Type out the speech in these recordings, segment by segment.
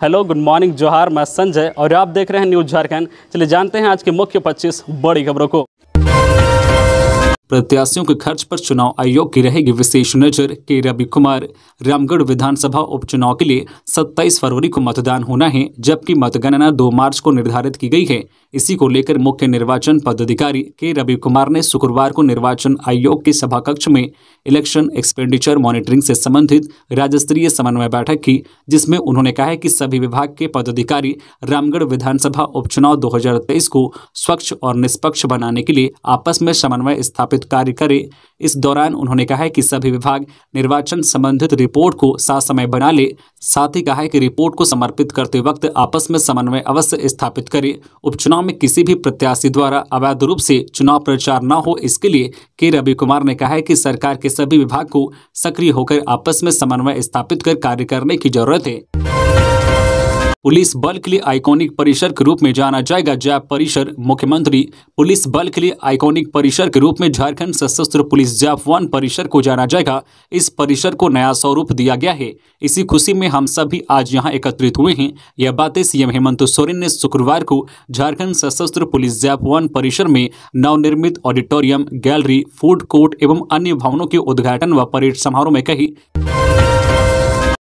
Hello good morning जोहार मैं संजय और आप देख रहे हैं न्यूज़ झारखंड चलिए जानते हैं आज के मुख्य 25 बड़ी खबरों को। प्रत्याशियों के खर्च पर चुनाव आयोग की रहेगी विशेष नज़र। के. रवि कुमार, रामगढ़ विधानसभा उपचुनाव के लिए 27 फरवरी को मतदान होना है, जबकि मतगणना 2 मार्च को निर्धारित की गई है। इसी को लेकर मुख्य निर्वाचन पदाधिकारी के. रवि कुमार ने शुक्रवार को निर्वाचन आयोग के सभा कक्ष में इलेक्शन एक्सपेंडिचर मॉनिटरिंग से संबंधित राज्य स्तरीय समन्वय बैठक की, जिसमें उन्होंने कहा है कि सभी विभाग के पदाधिकारी रामगढ़ विधानसभा उपचुनाव 2023 को स्वच्छ और निष्पक्ष बनाने के लिए आपस में समन्वय स्थापित कार्य करे इस दौरान उन्होंने कहा है कि सभी विभाग निर्वाचन संबंधित रिपोर्ट को साथ समय बना ले, साथ ही कहा है कि रिपोर्ट को समर्पित करते वक्त आपस में समन्वय अवश्य स्थापित करे। उपचुनाव में किसी भी प्रत्याशी द्वारा अवैध रूप से चुनाव प्रचार न हो, इसके लिए के रवि कुमार ने कहा है कि सरकार के सभी विभाग को सक्रिय होकर आपस में समन्वय स्थापित कर कार्य करने की ज़रूरत है। पुलिस बल के लिए आइकॉनिक परिसर के रूप में जाना जाएगा जैप परिसर मुख्यमंत्री। पुलिस बल के लिए आइकॉनिक परिसर के रूप में झारखंड सशस्त्र पुलिस जैप वन परिसर को जाना जाएगा। इस परिसर को नया स्वरूप दिया गया है। इसी खुशी में हम सभी आज यहाँ एकत्रित हुए हैं। यह बातें सीएम हेमंत सोरेन ने शुक्रवार को झारखंड सशस्त्र पुलिस जैप वन परिसर में नवनिर्मित ऑडिटोरियम, गैलरी, फ़ूड कोर्ट एवं अन्य भवनों के उद्घाटन व परेड समारोह में कही।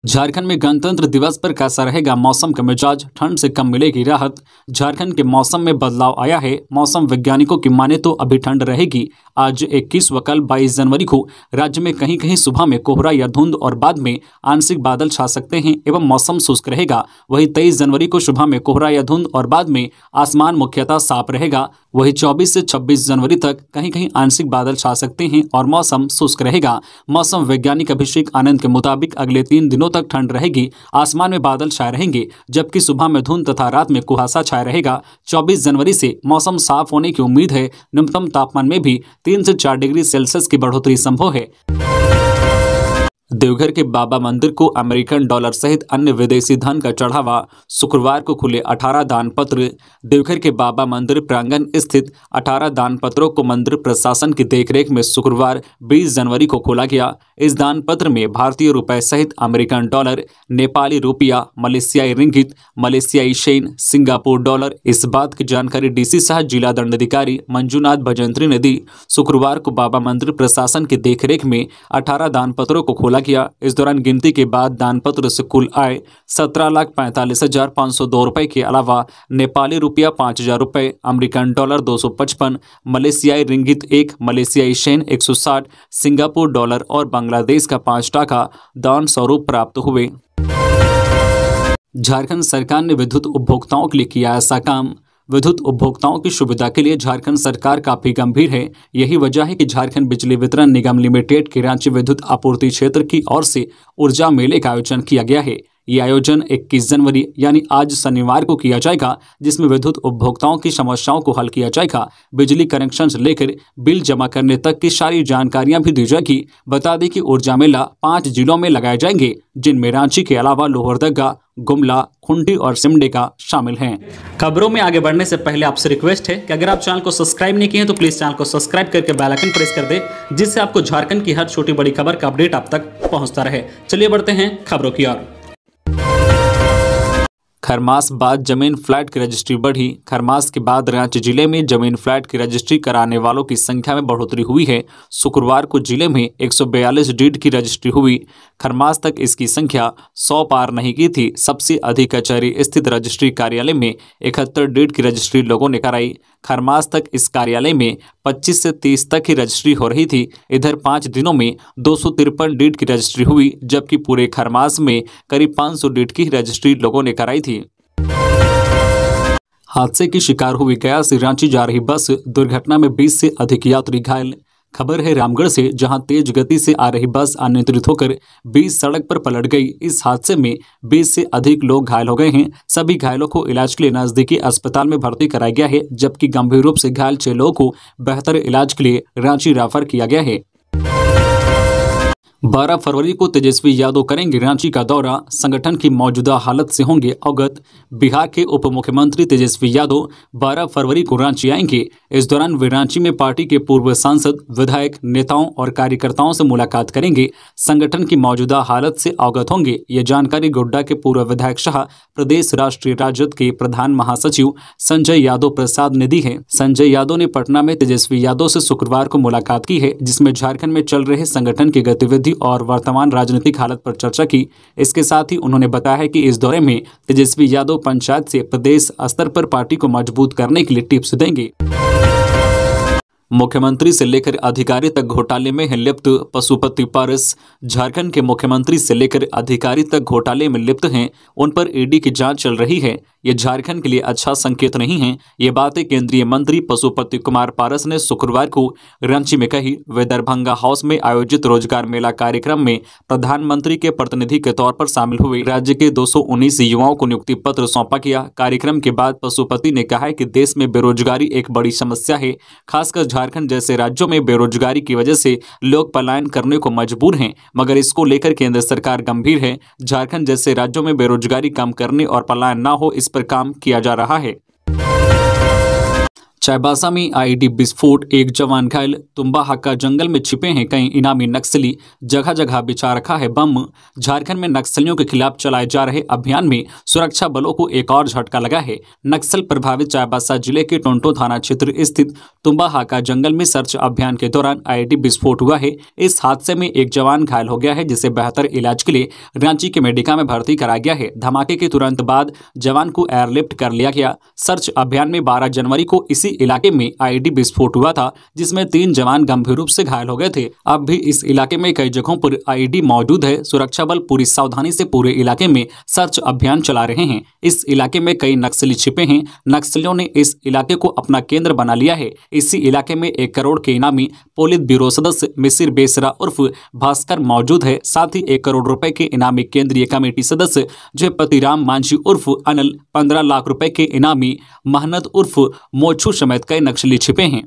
झारखंड में गणतंत्र दिवस पर कैसा रहेगा मौसम का मिजाज? ठंड से कम मिलेगी राहत। झारखंड के मौसम में बदलाव आया है। मौसम वैज्ञानिकों की माने तो अभी ठंड रहेगी। आज 21 व कल 22 जनवरी को राज्य में कहीं कहीं सुबह में कोहरा या धुंध और बाद में आंशिक बादल छा सकते हैं एवं मौसम शुष्क रहेगा। वही तेईस जनवरी को सुबह में कोहरा या धुंध और बाद में आसमान मुख्यतः साफ़ रहेगा। वही चौबीस से 26 जनवरी तक कहीं कहीं आंशिक बादल छा सकते हैं और मौसम शुष्क रहेगा। मौसम वैज्ञानिक अभिषेक आनंद के मुताबिक अगले तीन दिनों तक ठंड रहेगी, आसमान में बादल छाए रहेंगे, जबकि सुबह में धुंध तथा रात में कुहासा छाया रहेगा। 24 जनवरी से मौसम साफ़ होने की उम्मीद है। न्यूनतम तापमान में भी तीन से चार डिग्री सेल्सियस की बढ़ोतरी संभव है। देवघर के बाबा मंदिर को अमेरिकन डॉलर सहित अन्य विदेशी धन का चढ़ावा शुक्रवार को खुले 18 दान पत्र देवघर के बाबा मंदिर प्रांगण स्थित 18 दान पत्रों को मंदिर प्रशासन की देखरेख में शुक्रवार 20 जनवरी को खोला गया। इस दान पत्र में भारतीय रुपए सहित अमेरिकन डॉलर, नेपाली रुपया, मलेशियाई रिंगित, मलेशियाई शेन, सिंगापुर डॉलर। इस बात की जानकारी डीसी शाह जिला दंडाधिकारी मंजूनाथ भजंत्री ने दी। शुक्रवार को बाबा मंदिर प्रशासन की देखरेख में अठारह दान पत्रों को खोला किया। इस दौरान गिनती के बाद दान पत्र से कुल आय सत्रह लाख पैंतालीस हज़ार पाँच सौ दो रुपये के अलावा नेपाली रुपया पाँच हज़ार रुपये अमरीकन डॉलर दो सौ पचपन, मलेशियाई रिंगित एक, मलेशियाई शेन एक सौ साठ, सिंगापुर डॉलर और बांग्लादेश का पाँच टाका दान स्वरूप प्राप्त हुए। झारखंड सरकार ने विद्युत उपभोक्ताओं के लिए किया ऐसा काम। विद्युत उपभोक्ताओं की सुविधा के लिए झारखंड सरकार काफ़ी गंभीर है। यही वजह है कि झारखंड बिजली वितरण निगम लिमिटेड के रांची विद्युत आपूर्ति क्षेत्र की ओर से ऊर्जा मेले का आयोजन किया गया है। ये आयोजन 21 जनवरी, यानी आज शनिवार को किया जाएगा, जिसमें विद्युत उपभोक्ताओं की समस्याओं को हल किया जाएगा। बिजली कनेक्शन से लेकर बिल जमा करने तक की सारी जानकारियाँ भी दी जाएगी। बता दें कि ऊर्जा मेला पाँच जिलों में लगाए जाएँगे, जिनमें रांची के अलावा लोहरदगा, गुमला, खुंटी और सिमडेगा शामिल हैं। खबरों में आगे बढ़ने से पहले आपसे रिक्वेस्ट है कि अगर आप चैनल को सब्सक्राइब नहीं किए तो प्लीज़ चैनल को सब्सक्राइब करके बेल आइकन प्रेस कर दे, जिससे आपको झारखंड की हर छोटी बड़ी खबर का अपडेट आप तक पहुँचता रहे। चलिए बढ़ते हैं खबरों की ओर। खरमास बाद ज़मीन फ्लैट की रजिस्ट्री बढ़ी। खरमास के बाद रांची ज़िले में ज़मीन फ्लैट की रजिस्ट्री कराने वालों की संख्या में बढ़ोतरी हुई है। शुक्रवार को ज़िले में 142 डीड की रजिस्ट्री हुई। खरमास तक इसकी संख्या 100 पार नहीं की थी। सबसे अधिक कचहरी स्थित रजिस्ट्री कार्यालय में इकहत्तर डीड की रजिस्ट्री लोगों ने कराई। खरमास तक इस कार्यालय में 25 से 30 तक की रजिस्ट्री हो रही थी। इधर पाँच दिनों में दो सौ डीड की रजिस्ट्री हुई, जबकि पूरे खरमास में करीब 500 डीड की रजिस्ट्री लोगों ने कराई थी। हादसे की शिकार हुई गया से रांची जा रही बस दुर्घटना में 20 से अधिक यात्री घायल। खबर है रामगढ़ से, जहाँ तेज गति से आ रही बस अनियंत्रित होकर बीस सड़क पर पलट गई। इस हादसे में 20 से अधिक लोग घायल हो गए हैं। सभी घायलों को इलाज के लिए नजदीकी अस्पताल में भर्ती कराया गया है, जबकि गंभीर रूप से घायल छह लोगों को बेहतर इलाज के लिए रांची रेफर किया गया है। 12 फरवरी को तेजस्वी यादव करेंगे रांची का दौरा। संगठन की मौजूदा हालत से होंगे अवगत। बिहार के उप मुख्यमंत्री तेजस्वी यादव 12 फरवरी को रांची आएँगे। इस दौरान वे रांची में पार्टी के पूर्व सांसद, विधायक, नेताओं और कार्यकर्ताओं से मुलाकात करेंगे। संगठन की मौजूदा हालत से अवगत होंगे। ये जानकारी गोड्डा के पूर्व विधायक शाह प्रदेश राष्ट्रीय राजद के प्रधान महासचिव संजय यादव प्रसाद ने दी है। संजय यादव ने पटना में तेजस्वी यादव से शुक्रवार को मुलाकात की है, जिसमें झारखंड में चल रहे संगठन की गतिविधि स्थिति और वर्तमान राजनीतिक हालत पर चर्चा की। इसके साथ ही उन्होंने बताया कि इस दौरे में तेजस्वी यादव पंचायत से प्रदेश स्तर पर पार्टी को मज़बूत करने के लिए टिप्स देंगे। मुख्यमंत्री से लेकर अधिकारी तक घोटाले में है लिप्त पशुपति पारस। झारखंड के मुख्यमंत्री से लेकर अधिकारी तक घोटाले में लिप्त हैं। उन पर ईडी की जाँच चल रही है। ये झारखंड के लिए अच्छा संकेत नहीं है। ये बातें केंद्रीय मंत्री पशुपति कुमार पारस ने शुक्रवार को रांची में कही। वे दरभंगा हाउस में आयोजित रोज़गार मेला कार्यक्रम में प्रधानमंत्री के प्रतिनिधि के तौर पर शामिल हुए। राज्य के दो सौ उन्नीस युवाओं को नियुक्ति पत्र सौंपा किया कार्यक्रम के बाद पशुपति ने कहा कि देश में बेरोजगारी एक बड़ी समस्या है। खासकर झारखंड जैसे राज्यों में बेरोजगारी की वजह से लोग पलायन करने को मजबूर हैं, मगर इसको लेकर केंद्र सरकार गंभीर है। झारखंड जैसे राज्यों में बेरोजगारी कम करने और पलायन न हो, इस पर काम किया जा रहा है। चाईबासा में आईडी विस्फोट एक जवान घायल तुम्बा हाका जंगल में छिपे हैं कई इनामी नक्सली जगह जगह बिछा रखा है बम। झारखंड में नक्सलियों के खिलाफ चलाए जा रहे अभियान में सुरक्षा बलों को एक और झटका लगा है। नक्सल प्रभावित चाईबासा ज़िले के टोंटो थाना क्षेत्र स्थित तुम्बा हाका जंगल में सर्च अभियान के दौरान आई विस्फोट हुआ है। इस हादसे में एक जवान घायल हो गया है, जिसे बेहतर इलाज के लिए रांची के मेडिका में भर्ती कराया गया है। धमाके के तुरंत बाद जवान को एयरलिफ्ट कर लिया गया। सर्च अभियान में बारह जनवरी को इसी इलाके में आईडी विस्फोट हुआ था, जिसमें तीन जवान गंभीर रूप से घायल हो गए थे। अब भी इस इलाके में कई जगहों पर आईडी मौजूद है। सुरक्षा बल पूरी सावधानी से पूरे इलाके में सर्च अभियान चला रहे हैं। इस इलाके में कई नक्सली छिपे हैं। नक्सलियों ने इस इलाके को अपना केंद्र बना लिया है। इसी इलाके में एक करोड़ के इनामी पोलित ब्यूरो सदस्य मिसिर बेसरा उर्फ़ भास्कर मौजूद है। साथ ही एक करोड़ रुपए के इनामी केंद्रीय कमेटी सदस्य जयपतिराम मांझी उर्फ़ अनिल, पंद्रह लाख रुपए के इनामी महनत उर्फ़ मोछू समेत कई नक्सली छिपे हैं।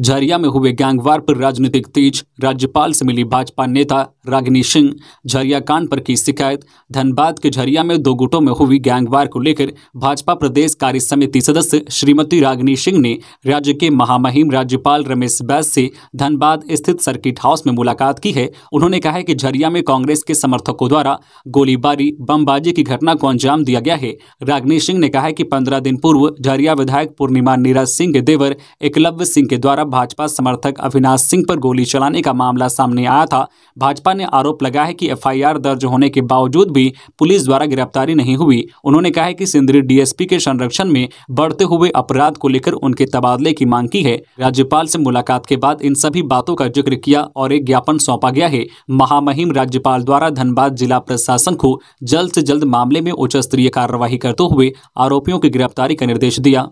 झरिया में हुए गैंगवार पर राजनीतिक तेज राज्यपाल से मिली भाजपा नेता रागिनी सिंह। झरिया कांड पर की शिकायत, धनबाद के झरिया में दो गुटों में हुई गैंगवार को लेकर भाजपा प्रदेश कार्य समिति सदस्य श्रीमती रागिनी सिंह ने राज्य के महामहिम राज्यपाल रमेश बैस से धनबाद स्थित सर्किट हाउस में मुलाकात की है। उन्होंने कहा है कि झरिया में कांग्रेस के समर्थकों द्वारा गोलीबारी, बमबाजी की घटना को अंजाम दिया गया है। रागिनी सिंह ने कहा है कि पंद्रह दिन पूर्व झरिया विधायक पूर्णिमा नीरज सिंह देवर एकलव्य सिंह के द्वारा भाजपा समर्थक अविनाश सिंह पर गोली चलाने का मामला सामने आया था। भाजपा ने आरोप लगाया है कि एफआईआर दर्ज होने के बावजूद भी पुलिस द्वारा गिरफ्तारी नहीं हुई। उन्होंने कहा है कि सिंदरी डीएसपी के संरक्षण में बढ़ते हुए अपराध को लेकर उनके तबादले की मांग की है। राज्यपाल से मुलाकात के बाद इन सभी बातों का ज़िक्र किया और एक ज्ञापन सौंपा गया है। महामहिम राज्यपाल द्वारा धनबाद जिला प्रशासन को जल्द से जल्द मामले में उच्च स्तरीय कार्यवाही करते हुए आरोपियों की गिरफ्तारी का निर्देश दिया।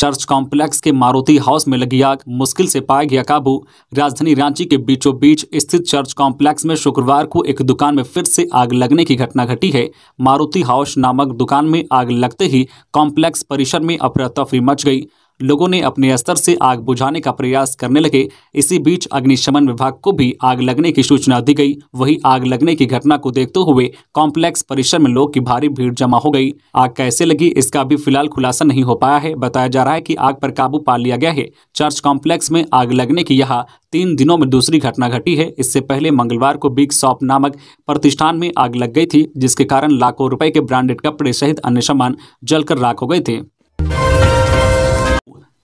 चर्च कॉम्प्लेक्स के मारुति हाउस में लगी आग, मुश्किल से पाया गया काबू। राजधानी रांची के बीचों बीच स्थित चर्च कॉम्प्लेक्स में शुक्रवार को एक दुकान में फिर से आग लगने की घटना घटी है। मारुति हाउस नामक दुकान में आग लगते ही कॉम्प्लेक्स परिसर में अफरा तफरी मच गई। लोगों ने अपने स्तर से आग बुझाने का प्रयास करने लगे। इसी बीच अग्निशमन विभाग को भी आग लगने की सूचना दी गई। वही आग लगने की घटना को देखते हुए कॉम्प्लेक्स परिसर में लोग की भारी भीड़ जमा हो गई। आग कैसे लगी, इसका भी फ़िलहाल खुलासा नहीं हो पाया है। बताया जा रहा है की आग पर काबू पा लिया गया है। चर्च कॉम्प्लेक्स में आग लगने की यह तीन दिनों में दूसरी घटना घटी है। इससे पहले मंगलवार को बिग शॉप नामक प्रतिष्ठान में आग लग गई थी, जिसके कारण लाखों रुपए के ब्रांडेड कपड़े सहित अन्य सामान जलकर राख हो गए थे।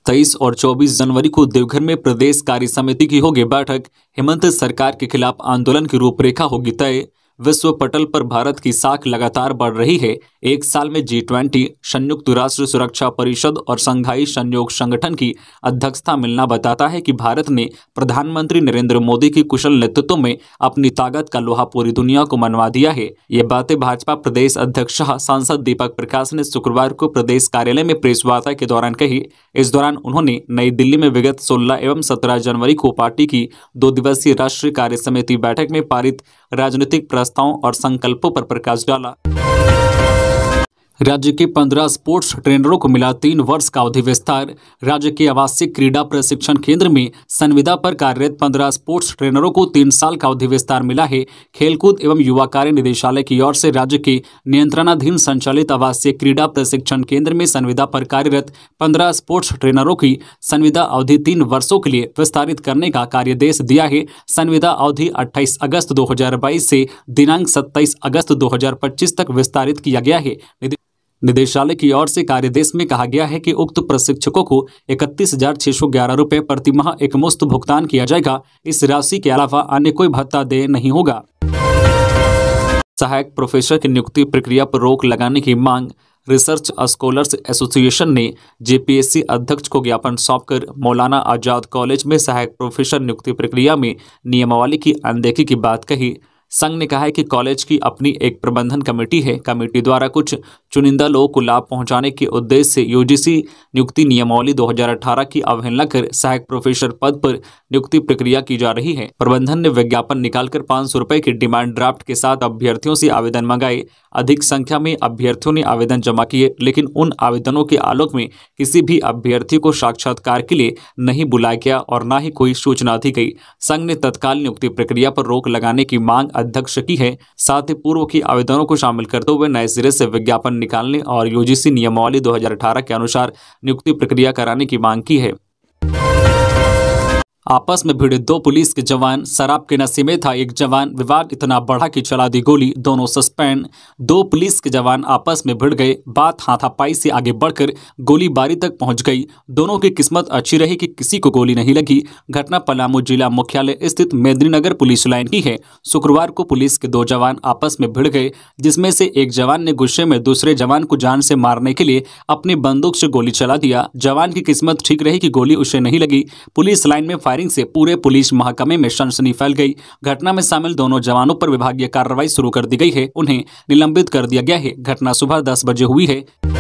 तेईस और 24 जनवरी को देवघर में प्रदेश कार्य समिति की होगी बैठक। हेमंत सरकार के खिलाफ आंदोलन की रूपरेखा होगी तय। विश्व पटल पर भारत की साख लगातार बढ़ रही है। एक साल में जी ट्वेंटी संयुक्त राष्ट्र सुरक्षा परिषद और संघाई संयोग संगठन की अध्यक्षता मिलना बताता है कि भारत ने प्रधानमंत्री नरेंद्र मोदी की कुशल नेतृत्व में अपनी ताकत का लोहा पूरी दुनिया को मनवा दिया है। ये बातें भाजपा प्रदेश अध्यक्ष सांसद दीपक प्रकाश ने शुक्रवार को प्रदेश कार्यालय में प्रेस वार्ता के दौरान कही। इस दौरान उन्होंने नई दिल्ली में विगत सोलह एवं सत्रह जनवरी को पार्टी की दो दिवसीय राष्ट्रीय कार्य समिति बैठक में पारित राजनीतिक प्रस्तावों और संकल्पों पर प्रकाश डाला। राज्य के पंद्रह स्पोर्ट्स ट्रेनरों को मिला तीन वर्ष का अवधि विस्तार। राज्य के आवासीय क्रीड़ा प्रशिक्षण केंद्र में संविदा पर कार्यरत पंद्रह स्पोर्ट्स ट्रेनरों को तीन साल का अवधि विस्तार मिला है। खेलकूद एवं युवा कार्य निदेशालय की ओर से राज्य के नियंत्रणाधीन संचालित आवासीय क्रीड़ा प्रशिक्षण केंद्र में संविदा पर कार्यरत पंद्रह स्पोर्ट्स ट्रेनरों की संविदा अवधि तीन वर्षों के लिए विस्तारित करने का कार्यदेश दिया है। संविदा अवधि अट्ठाईस अगस्त दो हज़ार बाईस से दिनांक सत्ताईस अगस्त दो हज़ार पच्चीस तक विस्तारित किया गया है। निदेशालय की ओर से कार्यदेश में कहा गया है कि उक्त प्रशिक्षकों को इकतीस हज़ार छह सौ ग्यारह रुपये प्रतिमाह एक मुश्त भुगतान किया जाएगा। इस राशि के अलावा अन्य कोई भत्ता देय नहीं होगा। सहायक प्रोफेसर की नियुक्ति प्रक्रिया पर रोक लगाने की मांग। रिसर्च स्कॉलर्स एसोसिएशन ने जेपीएससी अध्यक्ष को ज्ञापन सौंपकर मौलाना आज़ाद कॉलेज में सहायक प्रोफेसर नियुक्ति प्रक्रिया में नियमावली की अनदेखी की बात कही। संघ ने कहा है कि कॉलेज की अपनी एक प्रबंधन कमेटी है। कमेटी द्वारा कुछ चुनिंदा लोगों को लाभ पहुँचाने के उद्देश्य से यूजीसी नियुक्ति नियमावली 2018 की अवहेलना कर सहायक प्रोफेसर पद पर नियुक्ति प्रक्रिया की जा रही है। प्रबंधन ने विज्ञापन निकालकर पाँच सौ की डिमांड ड्राफ्ट के साथ अभ्यर्थियों से आवेदन मंगाए। अधिक संख्या में अभ्यर्थियों ने आवेदन जमा किए, लेकिन उन आवेदनों के आलोक में किसी भी अभ्यर्थी को साक्षात्कार के लिए नहीं बुलाया गया और न ही कोई सूचना दी गई। संघ ने तत्काल नियुक्ति प्रक्रिया पर रोक लगाने की मांग अध्यक्ष की है। साथ ही पूर्व की आवेदनों को शामिल करते हुए नए सिरे से विज्ञापन निकालने और यूजीसी नियमावली 2018 के अनुसार नियुक्ति प्रक्रिया कराने की मांग की है। आपस में भिड़े दो पुलिस के जवान। शराब के नशे में था एक जवान। विवाद इतना बढ़ा कि चला दी गोली। दोनों सस्पेंड। दो पुलिस के जवान आपस में भिड़ गए। बात हाथापाई से आगे बढ़कर गोलीबारी तक पहुँच गई। दोनों की किस्मत अच्छी रही कि किसी को गोली नहीं लगी। घटना पलामू जिला मुख्यालय स्थित मेदिनीनगर पुलिस लाइन की है। शुक्रवार को पुलिस के दो जवान आपस में भिड़ गए, जिसमें से एक जवान ने गुस्से में दूसरे जवान को जान से मारने के लिए अपनी बंदूक से गोली चला दिया। जवान की किस्मत ठीक रही कि गोली उसे नहीं लगी। पुलिस लाइन में फायरिंग से पूरे पुलिस महकमे में सनसनी फैल गई। घटना में शामिल दोनों जवानों पर विभागीय कार्रवाई शुरू कर दी गई है। उन्हें निलंबित कर दिया गया है। घटना सुबह दस बजे हुई है।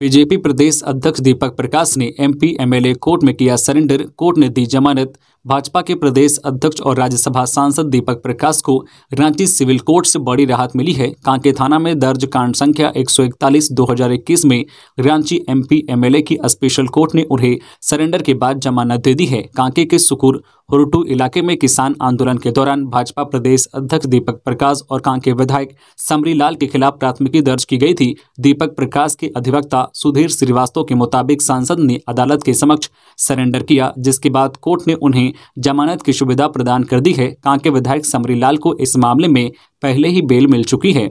बीजेपी प्रदेश अध्यक्ष दीपक प्रकाश ने एमपी, एमएलए कोर्ट में किया सरेंडर, कोर्ट ने दी जमानत। भाजपा के प्रदेश अध्यक्ष और राज्यसभा सांसद दीपक प्रकाश को रांची सिविल कोर्ट से बड़ी राहत मिली है। कांके थाना में दर्ज कांड संख्या 141 2021 में रांची एमपी, एमएलए की स्पेशल कोर्ट ने उन्हें सरेंडर के बाद जमानत दे दी है। कांके के सुकुर हुरटू इलाके में किसान आंदोलन के दौरान भाजपा प्रदेश अध्यक्ष दीपक प्रकाश और कांके विधायक समरी लाल के खिलाफ प्राथमिकी दर्ज की गई थी। दीपक प्रकाश के अधिवक्ता सुधीर श्रीवास्तव के मुताबिक सांसद ने अदालत के समक्ष सरेंडर किया, जिसके बाद कोर्ट ने उन्हें जमानत की सुविधा प्रदान कर दी है। कांके विधायक समरी लाल को इस मामले में पहले ही बेल मिल चुकी है।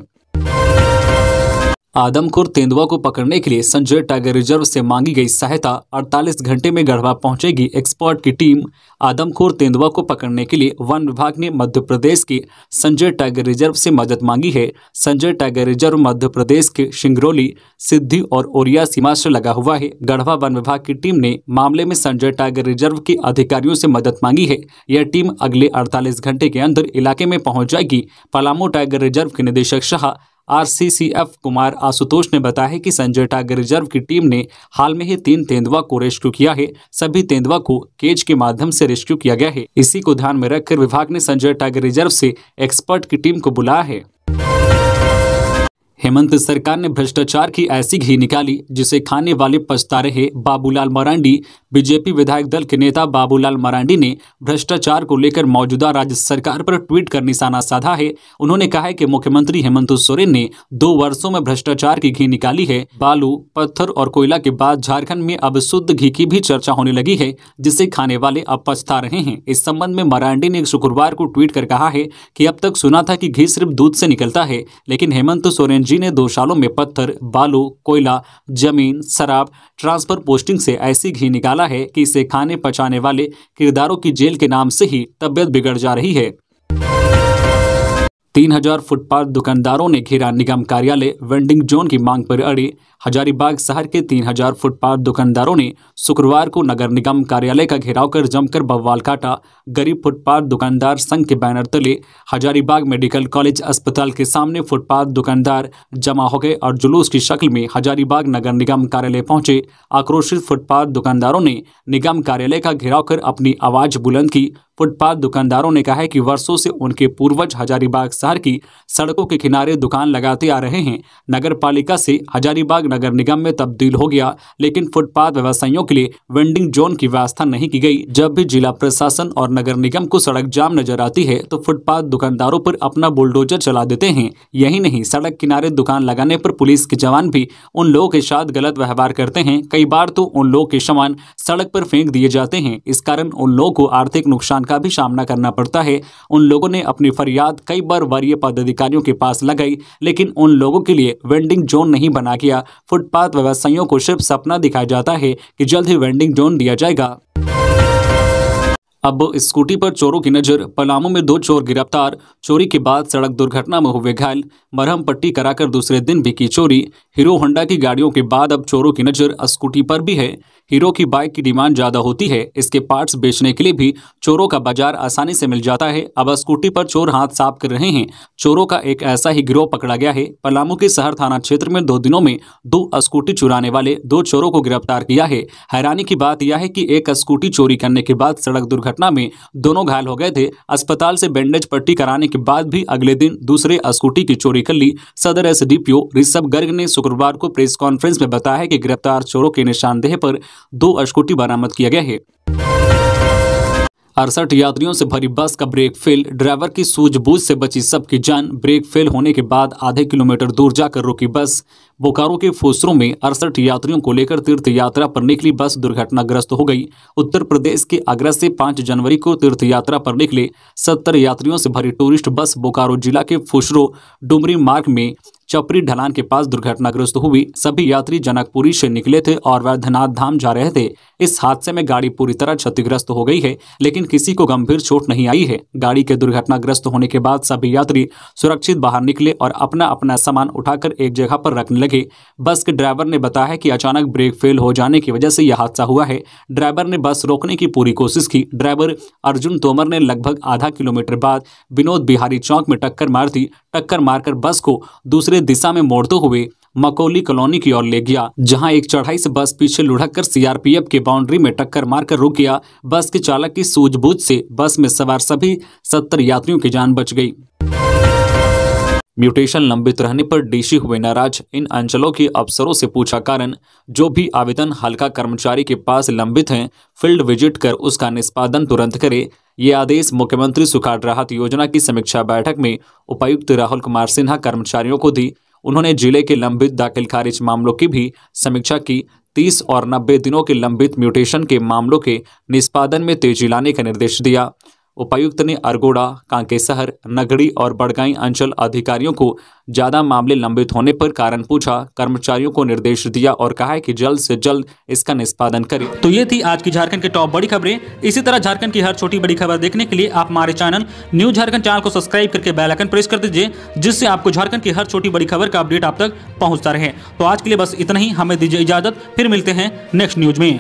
आदमखोर तेंदुआ को पकड़ने के लिए संजय टाइगर रिज़र्व से मांगी गई सहायता 48 घंटे में गढ़वा पहुंचेगी एक्सपर्ट की टीम। आदमखोर तेंदुआ को पकड़ने के लिए वन विभाग ने मध्य प्रदेश के संजय टाइगर रिज़र्व से मदद मांगी है। संजय टाइगर रिज़र्व मध्य प्रदेश के शिंगरौली, सिद्धि और ओरिया सीमा से लगा हुआ है। गढ़वा वन विभाग की टीम ने मामले में संजय टाइगर रिज़र्व के अधिकारियों से मदद मांगी है। यह टीम अगले अड़तालीस घंटे के अंदर इलाके में पहुँच जाएगी। पलामू टाइगर रिज़र्व के निदेशक शाह आरसीसीएफ कुमार आशुतोष ने बताया कि संजय टाइगर रिज़र्व की टीम ने हाल में ही तीन तेंदुआ को रेस्क्यू किया है। सभी तेंदुआ को केज के माध्यम से रेस्क्यू किया गया है। इसी को ध्यान में रखकर विभाग ने संजय टाइगर रिज़र्व से एक्सपर्ट की टीम को बुलाया है। हेमंत सरकार ने भ्रष्टाचार की ऐसी घी निकाली, जिसे खाने वाले पछता रहे बाबूलाल मरांडी। बीजेपी विधायक दल के नेता बाबूलाल मरांडी ने भ्रष्टाचार को लेकर मौजूदा राज्य सरकार पर ट्वीट कर निशाना साधा है। उन्होंने कहा है कि मुख्यमंत्री हेमंत सोरेन ने दो वर्षों में भ्रष्टाचार की घी निकाली है। बालू, पत्थर और कोयला के बाद झारखंड में अब शुद्ध घी की भी चर्चा होने लगी है, जिसे खाने वाले अब पछता रहे हैं। इस संबंध में मरांडी ने शुक्रवार को ट्वीट कर कहा है की अब तक सुना था की घी सिर्फ़ दूध से निकलता है, लेकिन हेमंत सोरेन जी ने दो सालों में पत्थर, बालू, कोयला, ज़मीन, शराब, ट्रांसफ़र पोस्टिंग से ऐसी घी निकाला है कि इसे खाने पचाने वाले किरदारों की जेल के नाम से ही तबियत बिगड़ जा रही है। तीन हज़ार फुटपाथ दुकानदारों ने घेरा निगम कार्यालय वेंडिंग जोन की मांग पर अड़े। हजारीबाग शहर के 3000 फुटपाथ दुकानदारों ने शुक्रवार को नगर निगम कार्यालय का घेराव कर जमकर बवाल काटा। गरीब फुटपाथ दुकानदार संघ के बैनर तले हजारीबाग मेडिकल कॉलेज अस्पताल के सामने फुटपाथ दुकानदार जमा हो गए और जुलूस की शक्ल में हजारीबाग नगर निगम कार्यालय पहुँचे। आक्रोशित फुटपाथ दुकानदारों ने निगम कार्यालय का घेराव कर अपनी आवाज़ बुलंद की। फुटपाथ दुकानदारों ने कहा है कि वर्षों से उनके पूर्वज हजारीबाग शहर की सड़कों के किनारे दुकान लगाते आ रहे हैं। नगर पालिका से हजारीबाग नगर निगम में तब्दील हो गया, लेकिन फुटपाथ व्यवसायियों के लिए वेंडिंग जोन की व्यवस्था नहीं की गई। जब भी जिला प्रशासन और नगर निगम को सड़क जाम नज़र आती है तो फुटपाथ दुकानदारों पर अपना बुलडोजर चला देते हैं। यही नहीं, सड़क किनारे दुकान लगाने पर पुलिस के जवान भी उन लोगों के साथ गलत व्यवहार करते हैं। कई बार तो उन लोगों के सामान सड़क पर फेंक दिए जाते हैं। इस कारण उन लोगों को आर्थिक नुकसान का भी सामना करना पड़ता है। उन लोगों ने अपनी फरियाद कई बार वरीय पदाधिकारियों के पास लगाई, लेकिन उन लोगों के लिए वेंडिंग जोन नहीं बना गया। फुटपाथ व्यवसायियों को सिर्फ़ सपना दिखाया जाता है कि जल्द ही वेंडिंग जोन दिया जाएगा। अब स्कूटी पर चोरों की नज़र, पलामू में दो चोर गिरफ़्तार। चोरी के बाद सड़क दुर्घटना में हुए घायल, मरहम पट्टी कराकर दूसरे दिन भी की चोरी। हीरो होंडा की गाड़ियों के बाद अब चोरों की नज़र स्कूटी पर भी है। हीरो की बाइक की डिमांड ज़्यादा होती है, इसके पार्ट्स बेचने के लिए भी चोरों का बाज़ार आसानी से मिल जाता है। अब स्कूटी पर चोर हाथ साफ़ कर रहे हैं। चोरों का एक ऐसा ही गिरोह पकड़ा गया है। पलामू के शहर थाना क्षेत्र में दो दिनों में दो स्कूटी चुराने वाले दो चोरों को गिरफ़्तार किया है। हैरानी की बात यह है कि एक स्कूटी चोरी करने के बाद सड़क दुर्घटना में दोनों घायल हो गए थे। अस्पताल से बैंडेज पट्टी कराने के बाद भी अगले दिन दूसरे स्कूटी की चोरी कर ली। सदर एस ऋषभ गर्ग ने शुक्रवार को प्रेस कॉन्फ्रेंस में बताया कि गिरफ़्तार चोरों के निशानदेह पर दो स्कूटी बरामद किया गया है। अड़सठ यात्रियों से भरी बस का ब्रेक फेल। ड्राइवर की सूझबूझ से बची सबकी जान। ब्रेक फेल होने के बाद आधे किलोमीटर दूर जाकर रुकी बस। बोकारो के फुसरों में अड़सठ यात्रियों को लेकर तीर्थ यात्रा पर निकली बस दुर्घटनाग्रस्त हो गई। उत्तर प्रदेश के आगरा से पाँच जनवरी को तीर्थ यात्रा पर निकले सत्तर यात्रियों से भरी टूरिस्ट बस बोकारो जिला के फुसरो डुमरी मार्ग में चपरी ढलान के पास दुर्घटनाग्रस्त हुई। सभी यात्री जनकपुरी से निकले थे और वैद्यनाथ धाम जा रहे थे। इस हादसे में गाड़ी पूरी तरह क्षतिग्रस्त हो गई है, लेकिन किसी को गंभीर चोट नहीं आई है। गाड़ी के दुर्घटनाग्रस्त होने के बाद सभी यात्री सुरक्षित बाहर निकले और अपना अपना सामान उठाकर एक जगह पर रखने लगे। बस के ड्राइवर ने बताया कि अचानक ब्रेक फेल हो जाने की वजह से यह हादसा हुआ है। ड्राइवर ने बस रोकने की पूरी कोशिश की। ड्राइवर अर्जुन तोमर ने लगभग आधा किलोमीटर बाद विनोद बिहारी चौक में टक्कर मार दी। टक्कर मारकर बस को दूसरे दिशा में मोड़ते हुए मकोली कॉलोनी की ओर ले गया, जहाँ एक चढ़ाई से बस पीछे लुढ़क कर सीआरपीएफ के बाउंड्री में टक्कर मारकर रुक गया। बस के चालक की सूझबूझ से बस में सवार सभी सत्तर यात्रियों की जान बच गई। म्यूटेशन लंबित रहने पर डीसी हुए नाराज़। इन अंचलों के अफसरों से पूछा कारण, जो भी आवेदन हल्का कर्मचारी के पास लंबित हैं, फ़ील्ड विज़िट कर उसका निष्पादन तुरंत करे। ये आदेश मुख्यमंत्री सुखाड़ राहत योजना की समीक्षा बैठक में उपायुक्त राहुल कुमार सिन्हा कर्मचारियों को दी। उन्होंने ज़िले के लंबित दाखिल खारिज मामलों की भी समीक्षा की। तीस और नब्बे दिनों के लंबित म्यूटेशन के मामलों के निष्पादन में तेज़ी लाने का निर्देश दिया। उपायुक्त ने अरगोड़ा कांकेसहर नगड़ी और बड़गाई अंचल अधिकारियों को ज़्यादा मामले लंबित होने पर कारण पूछा। कर्मचारियों को निर्देश दिया और कहा है कि जल्द से जल्द इसका निष्पादन करें। तो ये थी आज की झारखंड की टॉप बड़ी खबरें। इसी तरह झारखंड की हर छोटी बड़ी खबर देखने के लिए आप हमारे चैनल न्यूज़ झारखंड चैनल को सब्सक्राइब करके बेल आइकन प्रेस कर दीजिए, जिससे आपको झारखंड की हर छोटी बड़ी खबर का अपडेट आप तक पहुँचता रहे। तो आज के लिए बस इतना ही। हमें दीजिए इजाज़त। फिर मिलते हैं नेक्स्ट न्यूज़ में।